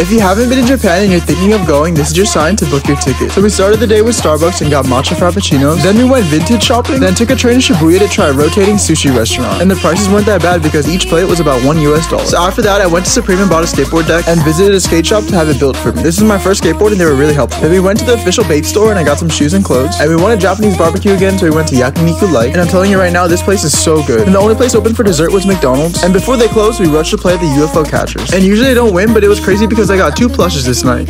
If you haven't been in Japan and you're thinking of going, this is your sign to book your ticket. So we started the day with Starbucks and got matcha frappuccinos. Then we went vintage shopping. Then took a train to Shibuya to try a rotating sushi restaurant. And the prices weren't that bad because each plate was about one US dollar. So after that, I went to Supreme and bought a skateboard deck and visited a skate shop to have it built for me. This is my first skateboard and they were really helpful. Then we went to the official bait store and I got some shoes and clothes. And we wanted Japanese barbecue again, so we went to Yakiniku Like. And I'm telling you right now, this place is so good. And the only place open for dessert was McDonald's. And before they closed, we rushed to play the UFO catchers. And usually I don't win, but it was crazy because I got two plushes this night.